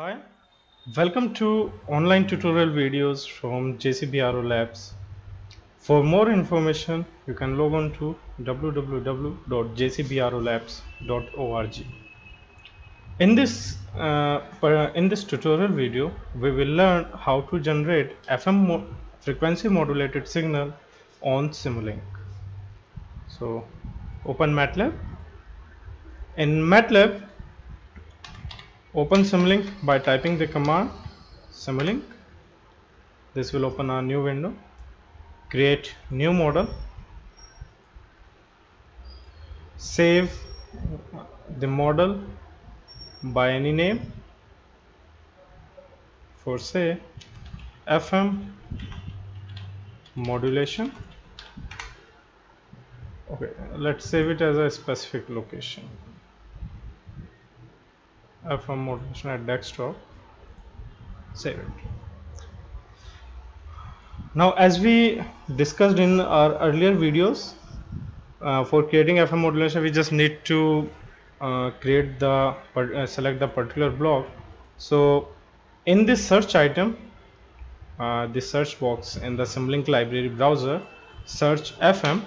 Hi, welcome to online tutorial videos from JCBRO Labs. For more information, you can log on to www.jcbrolabs.org. In this uh, in this tutorial video, we will learn how to generate FM mo- frequency modulated signal on Simulink. So, open MATLAB. In MATLAB, open Simulink by typing the command Simulink. This will open a new window. Create new model. Save the model by any name. For say FM modulation. Okay, let's save it as a specific location. FM modulation at desktop. Save it. Now, as we discussed in our earlier videos, uh, for creating FM modulation, we just need to uh, create the uh, select the particular block. So, in this search item, uh, the search box in the Simulink library browser, search FM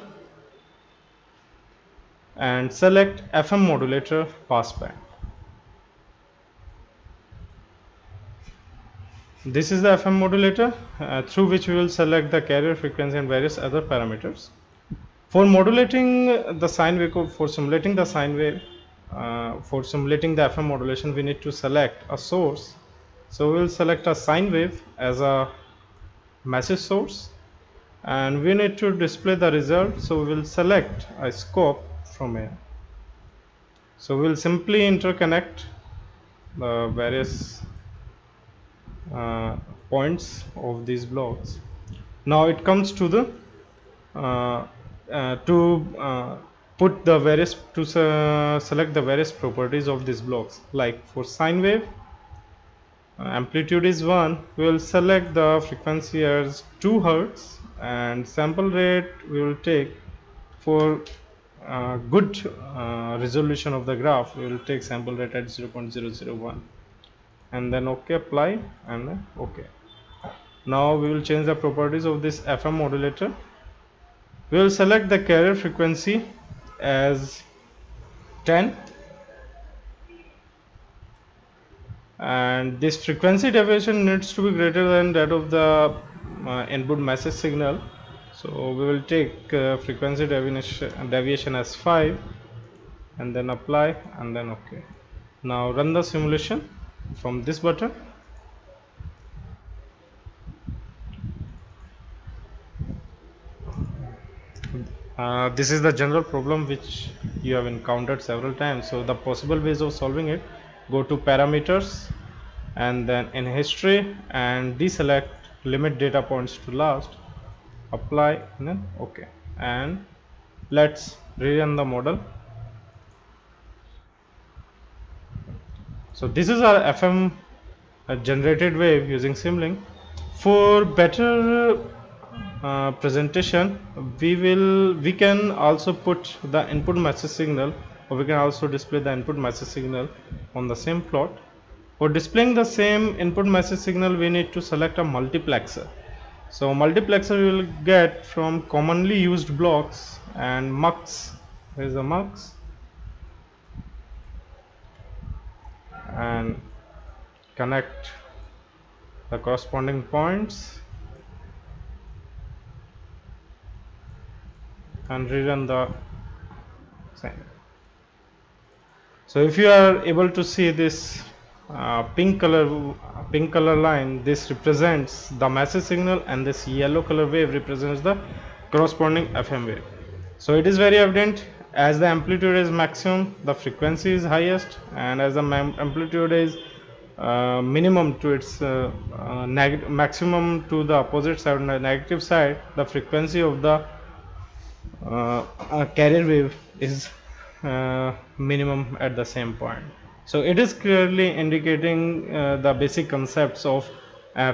and select FM modulator passband. This is the FM modulator uh, through which we will select the carrier frequency and various other parameters. For modulating the sine wave, for simulating the sine wave, uh, for simulating the FM modulation, we need to select a source. So we will select a sine wave as a message source and we need to display the result. So we will select a scope from here. So we will simply interconnect the various uh, points of these blocks. Now it comes to the uh, uh, to uh, put the various to select the various properties of these blocks. Like for sine wave, amplitude is 1. We will select the frequency as 2 hertz and sample rate we will take for uh, good uh, resolution of the graph. We will take sample rate at 0.001 and then ok apply and then ok. Now we will change the properties of this fm modulator. We will select the carrier frequency as 10 and this frequency deviation needs to be greater than that of the uh, input message signal. So we will take uh, frequency deviation, deviation as 5 and then apply and then ok. Now run the simulation from this button. Uh, this is the general problem which you have encountered several times. So the possible ways of solving it go to parameters and then in history and deselect limit data points to last. Apply and then ok and let's rerun the model so this is our fm uh, generated wave using simulink for better uh, presentation we will we can also put the input message signal or we can also display the input message signal on the same plot. For displaying the same input message signal we need to select a multiplexer. So multiplexer we will get from commonly used blocks and mux. There is a mux and connect the corresponding points and rerun the sine. So if you are able to see this uh, pink color pink color line this represents the message signal and this yellow color wave represents the corresponding FM wave. So it is very evident as the amplitude is maximum the frequency is highest and as the amplitude is uh, minimum to its uh, uh, maximum to the opposite side the negative side the frequency of the uh, uh, carrier wave is uh, minimum at the same point. So it is clearly indicating the basic concepts of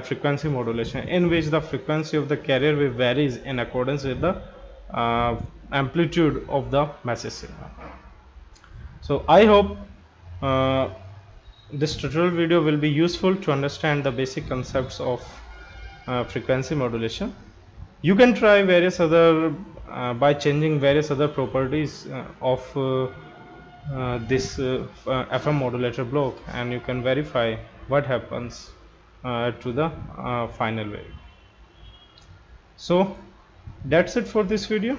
frequency modulation in which the frequency of the carrier wave varies in accordance with the amplitude of the message signal so i hope uh, this tutorial video will be useful to understand the basic concepts of uh, frequency modulation. You can try various other uh, by changing various other properties uh, of uh, uh, this uh, FM modulator block and you can verify what happens to the final wave so that's it for this video